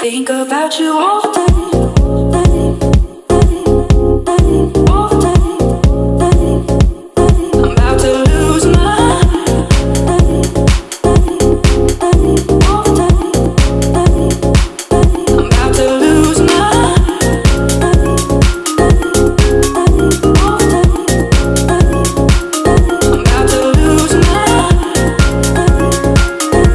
Think about you all the time.